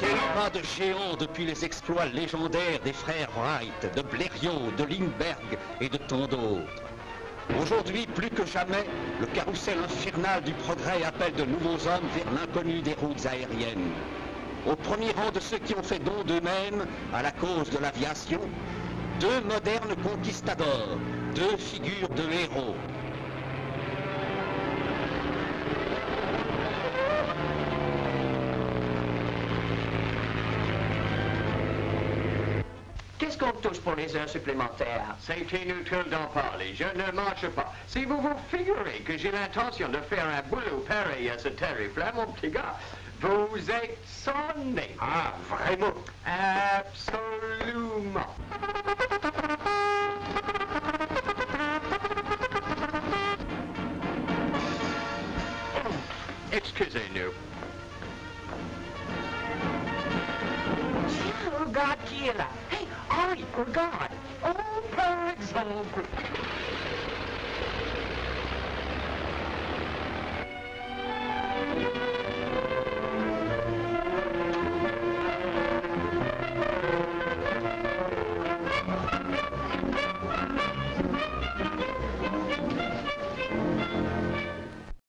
Quel pas de géant depuis les exploits légendaires des frères Wright, de Blériot, de Lindbergh et de tant d'autres? Aujourd'hui, plus que jamais, le carrousel infernal du progrès appelle de nouveaux hommes vers l'inconnu des routes aériennes. Au premier rang de ceux qui ont fait don d'eux-mêmes à la cause de l'aviation, deux modernes conquistadors, deux figures de héros. Qu'est-ce qu'on touche pour les heures supplémentaires? C'est inutile d'en parler, je ne marche pas. Si vous vous figurez que j'ai l'intention de faire un boulot pareil à ce tarif-là, mon petit gars, vous êtes sonné. Ah, vraiment? Absolument. Oh, Excusez-nous. Tiens, regarde qui est là. I forgot. Oh, birds, all.